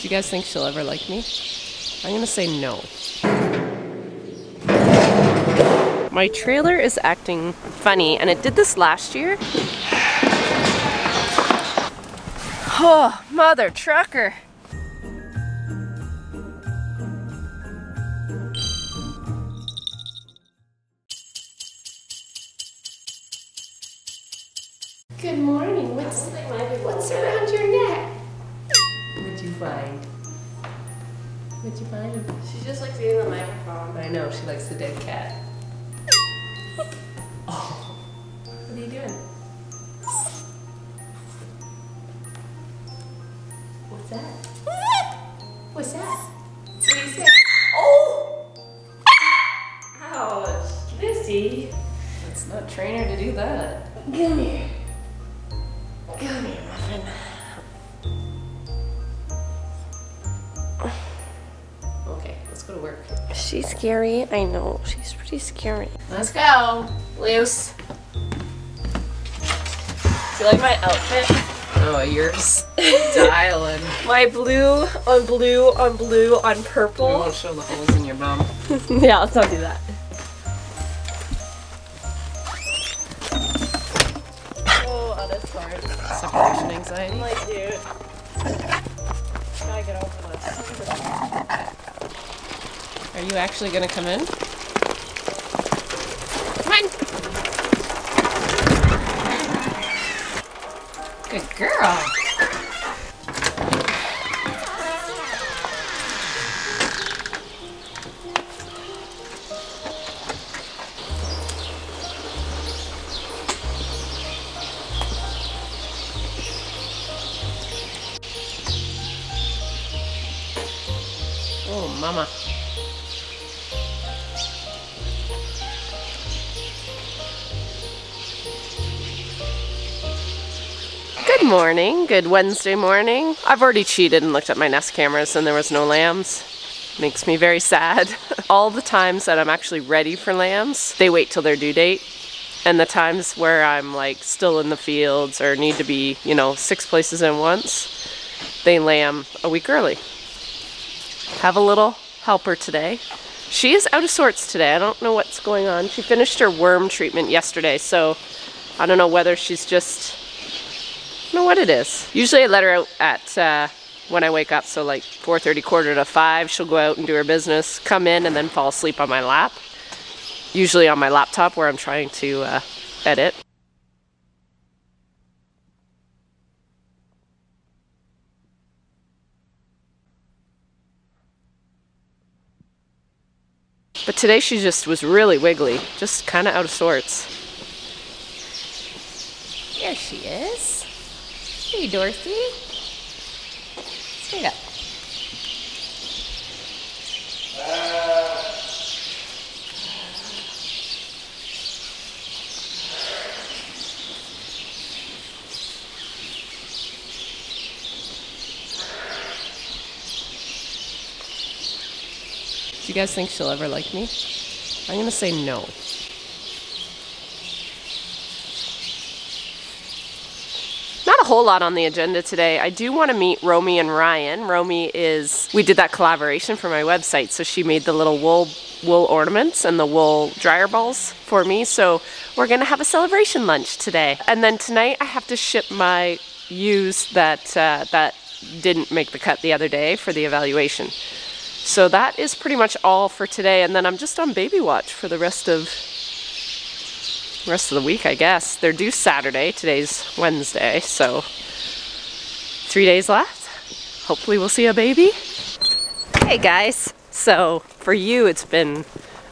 Do you guys think she'll ever like me? I'm gonna say no. My trailer is acting funny, and it did this last year. Oh, mother trucker. Scary. I know. She's pretty scary. Let's go. Loose. Do you like my outfit? Oh, you're styling. My blue on blue on blue on We purple. won't show the holes in your bum. yeah, let's not do that. Oh, other part. Separation anxiety. I'm like, dude. Gotta get over this. Are you actually gonna come in? Come on. Good girl. Oh, mama. Good morning. Good Wednesday morning. I've already cheated and looked at my Nest cameras and there was no lambs. Makes me very sad. All the times that I'm actually ready for lambs, they wait till their due date. And the times where I'm like still in the fields or need to be, you know, six places in once, they lamb a week early. Have a little helper today. She is out of sorts today. I don't know what's going on. She finished her worm treatment yesterday, so I don't know whether she's just Don't know what it is. Usually I let her out at uh, when I wake up, so like 4.30, quarter to 5, she'll go out and do her business, come in and then fall asleep on my lap. Usually on my laptop where I'm trying to uh, edit. But today she just was really wiggly, just kind of out of sorts. There she is. Hey, Dorsey. Straight up. Do you guys think she'll ever like me? I'm gonna say no. Not a whole lot on the agenda today. I do want to meet Romy and Ryan. Romy is, we did that collaboration for my website, so she made the little wool wool ornaments and the wool dryer balls for me. So we're gonna have a celebration lunch today. And then tonight I have to ship my ewes that, uh, that didn't make the cut the other day for the evaluation. So that is pretty much all for today. And then I'm just on baby watch for the rest of rest of the week, I guess. They're due Saturday. Today's Wednesday, so three days left. Hopefully we'll see a baby. Hey guys. So for you, it's been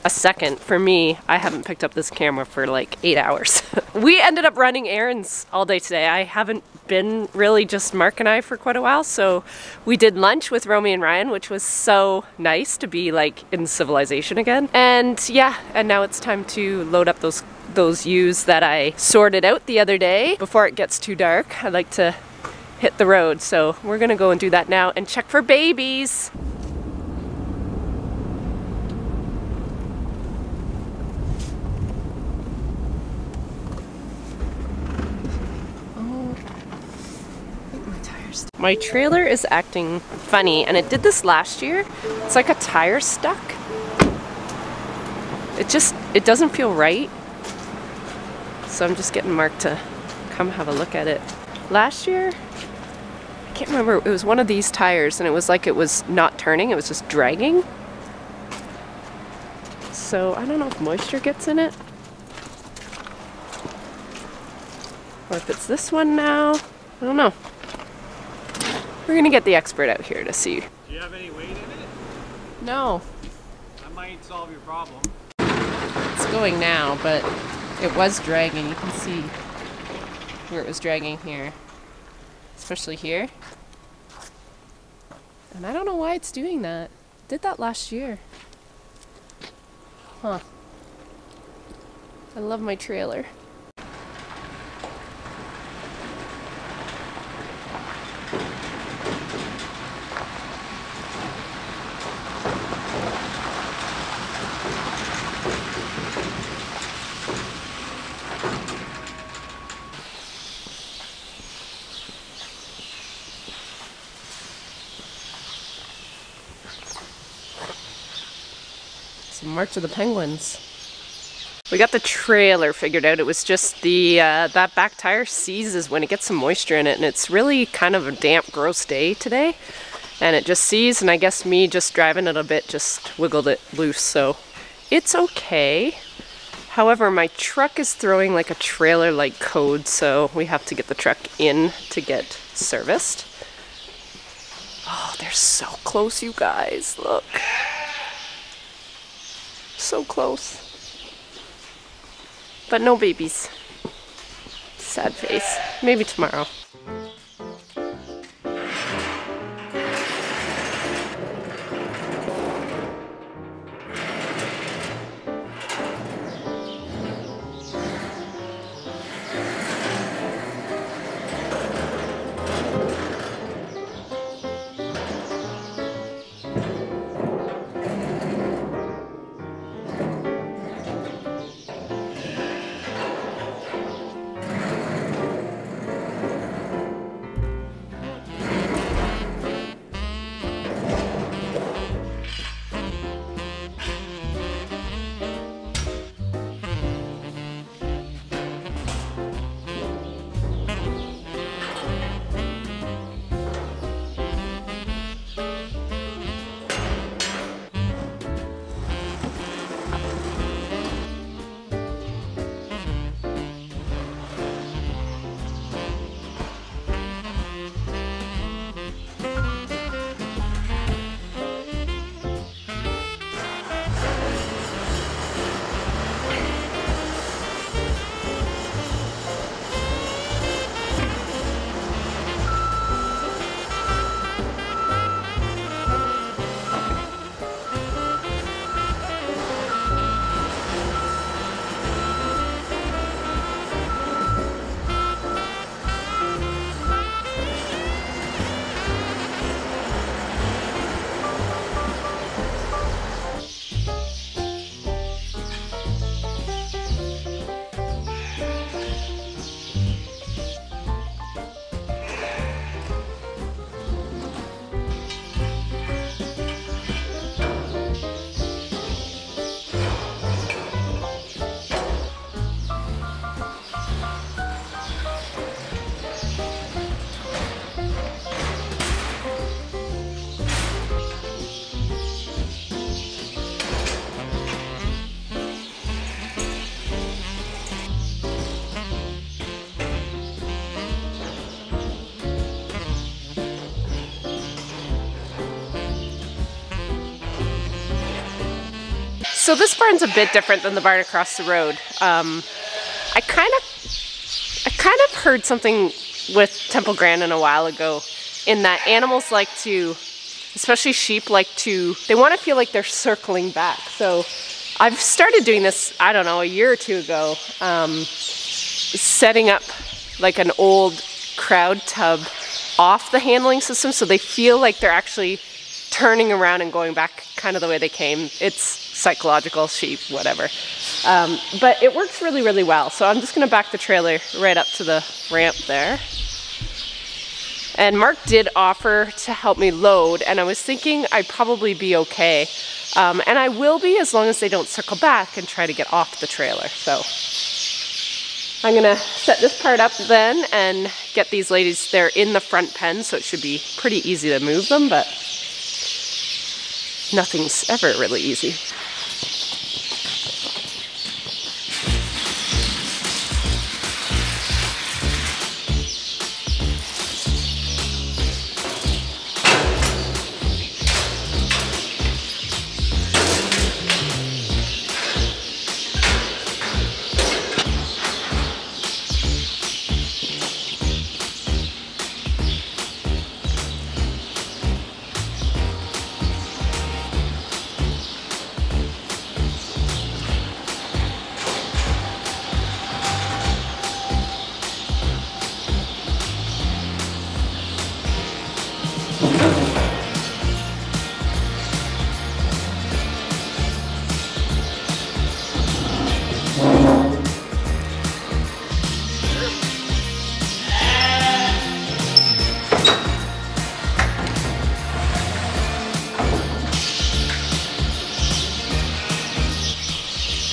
a second. For me, I haven't picked up this camera for like eight hours. we ended up running errands all day today. I haven't been really just Mark and I for quite a while. So we did lunch with Romy and Ryan, which was so nice to be like in civilization again. And yeah, and now it's time to load up those those ewes that I sorted out the other day before it gets too dark. I like to hit the road. So we're gonna go and do that now and check for babies. Oh, my trailer is acting funny, and it did this last year. It's like a tire stuck. It just, it doesn't feel right. So I'm just getting Mark to come have a look at it. Last year, I can't remember, it was one of these tires, and it was like it was not turning, it was just dragging. So I don't know if moisture gets in it. Or if it's this one now. I don't know. We're gonna get the expert out here to see. Do you have any weight in it? No, That might solve your problem. it's going now, but it was dragging. You can see where it was dragging here, especially here. And I don't know why it's doing that. Did that last year. Huh. I love my trailer. March of the Penguins. We got the trailer figured out. It was just the uh, that back tire seizes when it gets some moisture in it, and it's really kind of a damp, gross day today. And it just seized, and I guess me just driving it a bit just wiggled it loose, so it's okay. However, my truck is throwing like a trailer like code, so we have to get the truck in to get serviced. Oh, they're so close, you guys. Look. So close. But no babies. Sad face. Maybe tomorrow. So this barn's a bit different than the barn across the road. Um, I kind of, I kind of heard something with Temple Grandin a while ago, in that animals like to, especially sheep, like to, they want to feel like they're circling back. So I've started doing this, I don't know, a year or two ago, um, setting up like an old crowd tub off the handling system so they feel like they're actually turning around and going back kind of the way they came. It's psychological, sheep, whatever. Um, but it works really, really well. So I'm just gonna back the trailer right up to the ramp there. And Mark did offer to help me load, and I was thinking I'd probably be okay. Um, and I will be as long as they don't circle back and try to get off the trailer. So I'm gonna set this part up then and get these ladies, they're in the front pen, so it should be pretty easy to move them, but nothing's ever really easy.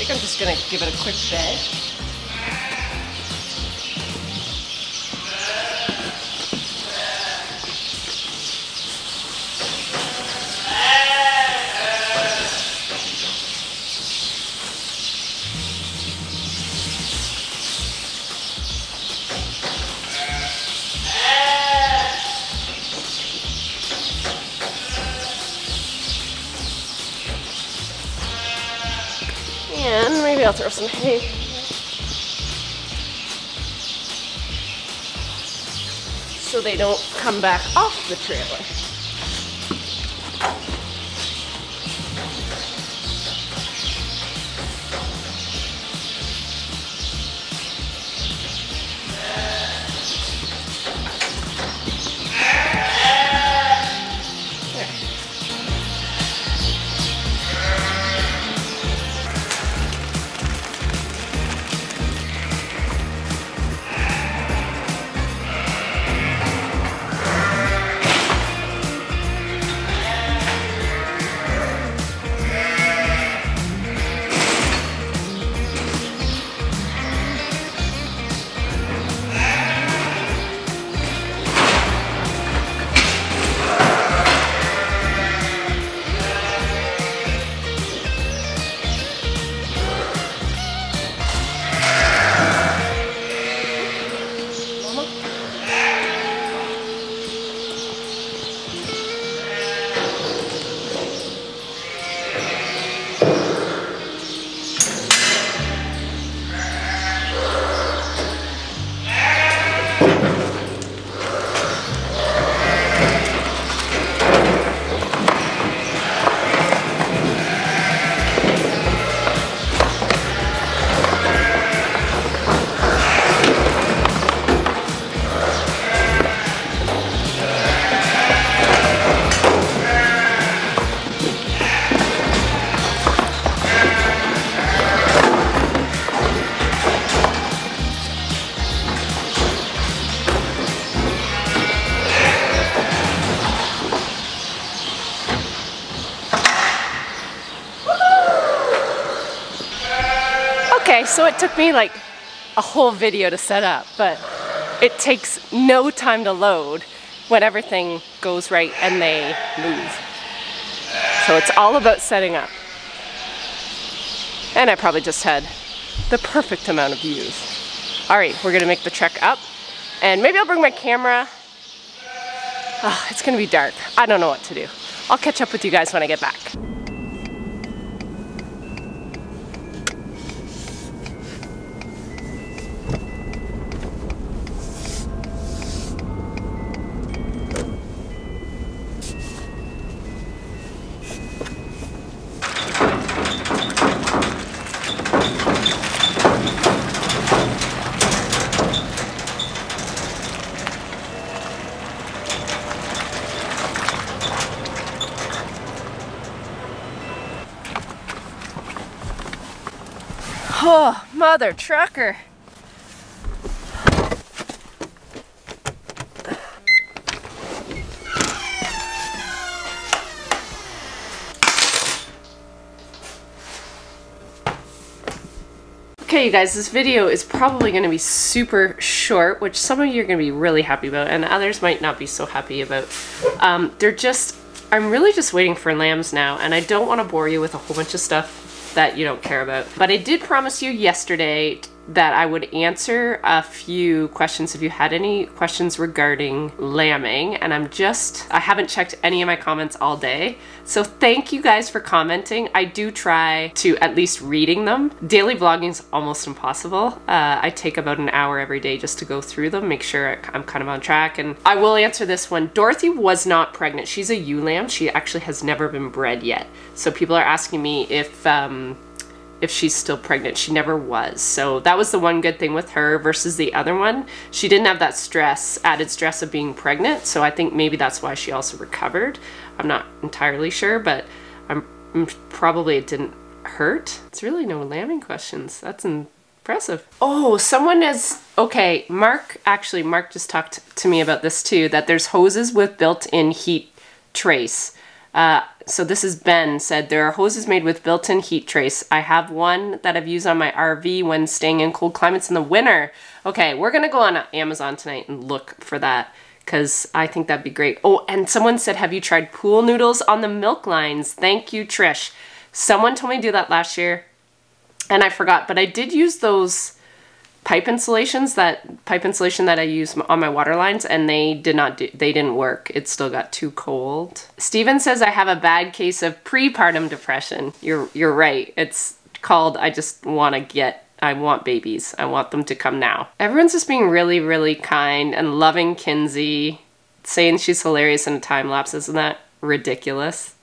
Think I'm just gonna give it a quick bed. I'll throw some hay. So they don't come back off the trailer. So it took me like a whole video to set up, but it takes no time to load when everything goes right and they move. So it's all about setting up. And I probably just had the perfect amount of views. All right, we're gonna make the trek up and maybe I'll bring my camera. Ah, it's gonna be dark. I don't know what to do. I'll catch up with you guys when I get back. Oh, mother trucker. Okay, you guys, this video is probably going to be super short, which some of you are going to be really happy about, and others might not be so happy about. Um, they're just, I'm really just waiting for lambs now, and I don't want to bore you with a whole bunch of stuff that you don't care about. But I did promise you yesterday that I would answer a few questions if you had any questions regarding lambing. And I'm just I haven't checked any of my comments all day. So thank you guys for commenting. I do try to at least reading them. Daily vlogging is almost impossible. Uh, I take about an hour every day just to go through them make sure I'm kind of on track. And I will answer this one. Dorothy was not pregnant. She's a ewe lamb. She actually has never been bred yet. So people are asking me if um, if she's still pregnant. She never was. So that was the one good thing with her versus the other one. She didn't have that stress, added stress of being pregnant. So I think maybe that's why she also recovered. I'm not entirely sure, but I'm, I'm probably it didn't hurt. It's really no lambing questions. That's impressive. Oh, someone is okay. Mark actually, Mark just talked to me about this too. That there's hoses with built-in heat trace. Uh, so this is Ben said, there are hoses made with built-in heat trace. I have one that I've used on my RV when staying in cold climates in the winter. Okay, we're gonna go on Amazon tonight and look for that because I think that'd be great. Oh, and someone said, have you tried pool noodles on the milk lines? Thank you, Trish. Someone told me to do that last year and I forgot, but I did use those pipe insulations that pipe insulation that I use on my water lines and they did not do, they didn't work. It still got too cold. Steven says I have a bad case of prepartum depression. You're you're right. It's called I just want to get I want babies. I want them to come now. Everyone's just being really really kind and loving Kinsey saying she's hilarious in a time lapse. Isn't that ridiculous?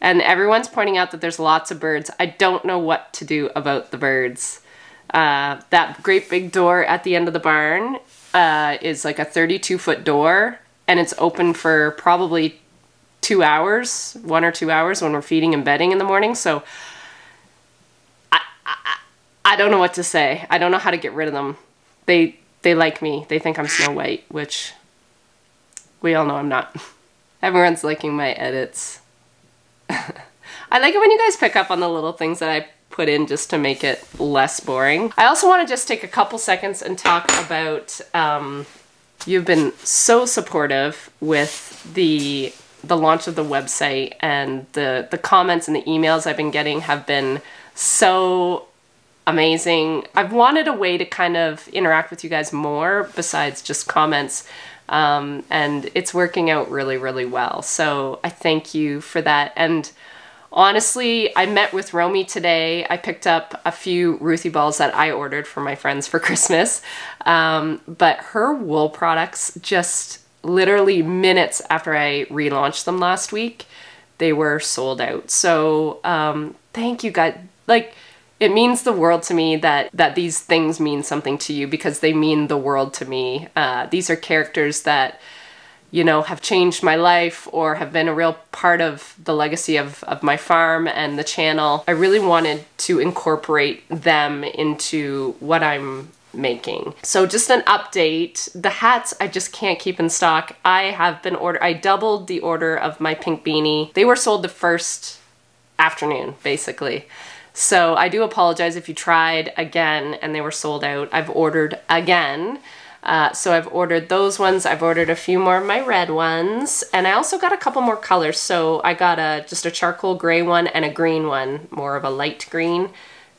And everyone's pointing out that there's lots of birds. I don't know what to do about the birds. Uh, that great big door at the end of the barn uh, is like a 32 foot door and it's open for probably two hours, one or two hours when we're feeding and bedding in the morning. So I, I, I don't know what to say. I don't know how to get rid of them. They, they like me. They think I'm Snow White, which we all know I'm not. Everyone's liking my edits. I like it when you guys pick up on the little things that I put in just to make it less boring. I also want to just take a couple seconds and talk about, um, you've been so supportive with the the launch of the website and the, the comments and the emails I've been getting have been so amazing. I've wanted a way to kind of interact with you guys more besides just comments. Um, and it's working out really, really well. So I thank you for that. And Honestly, I met with Romy today. I picked up a few Ruthie balls that I ordered for my friends for Christmas. Um, but her wool products just literally minutes after I relaunched them last week, they were sold out. So um, thank you guys. Like, it means the world to me that that these things mean something to you because they mean the world to me. Uh, these are characters that you know, have changed my life or have been a real part of the legacy of, of my farm and the channel. I really wanted to incorporate them into what I'm making. So just an update, the hats I just can't keep in stock. I have been order I doubled the order of my pink beanie. They were sold the first afternoon, basically. So I do apologize if you tried again and they were sold out. I've ordered again. Uh, so I've ordered those ones. I've ordered a few more of my red ones. And I also got a couple more colors. So I got a just a charcoal gray one and a green one, more of a light green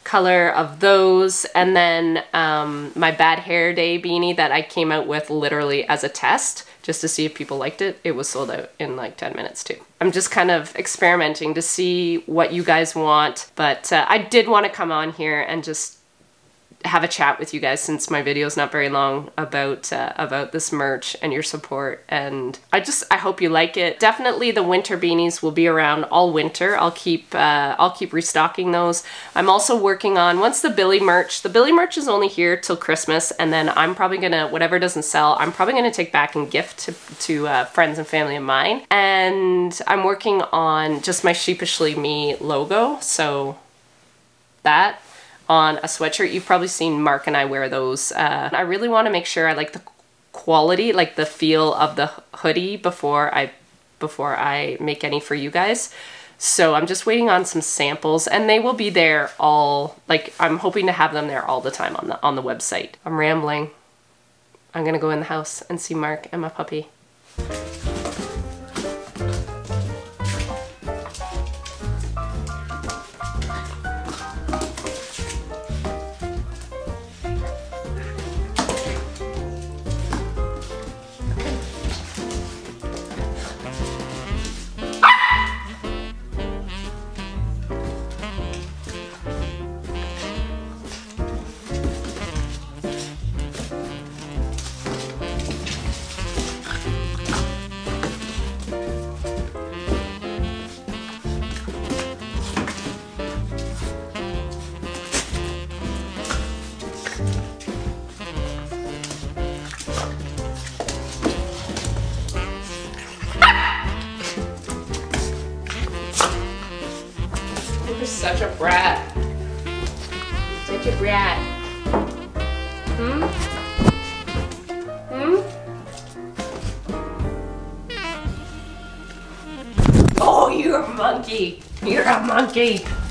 color of those. And then um, my bad hair day beanie that I came out with literally as a test just to see if people liked it. It was sold out in like 10 minutes too. I'm just kind of experimenting to see what you guys want. But uh, I did want to come on here and just have a chat with you guys since my video is not very long about uh, about this merch and your support and I just I hope you like it. Definitely the winter beanies will be around all winter. I'll keep uh, I'll keep restocking those. I'm also working on once the Billy merch the Billy merch is only here till Christmas and then I'm probably gonna whatever doesn't sell I'm probably gonna take back and gift to, to uh, friends and family of mine. And I'm working on just my sheepishly me logo so that on a sweatshirt. You've probably seen Mark and I wear those. Uh, I really want to make sure I like the quality, like the feel of the hoodie before I before I make any for you guys. So I'm just waiting on some samples and they will be there all like I'm hoping to have them there all the time on the on the website. I'm rambling. I'm gonna go in the house and see Mark and my puppy. Monkey. You're a monkey.